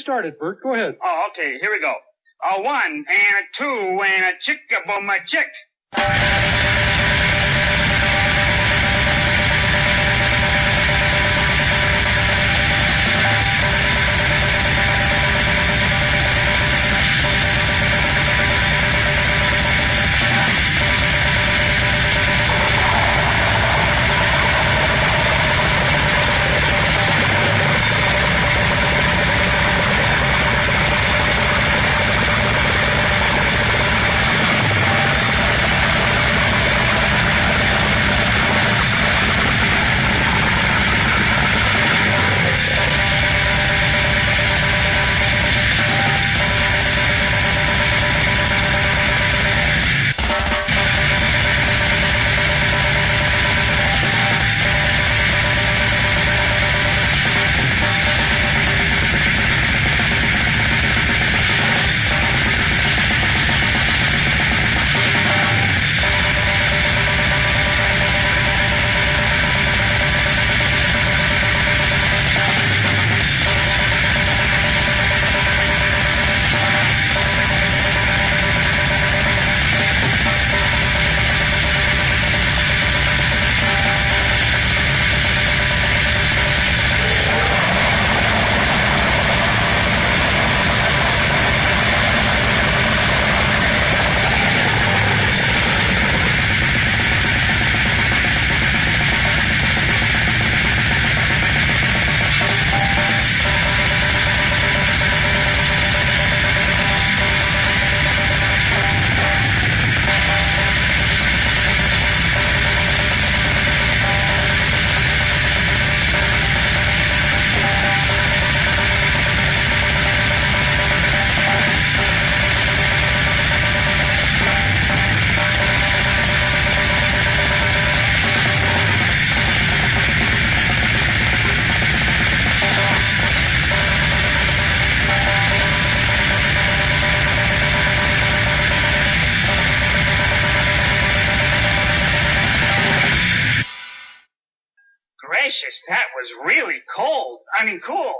started, Bert. Go ahead. Oh, okay. Here we go. A one and a two and a chick a boom a chick. Gracious, that was really cold. I mean, cool.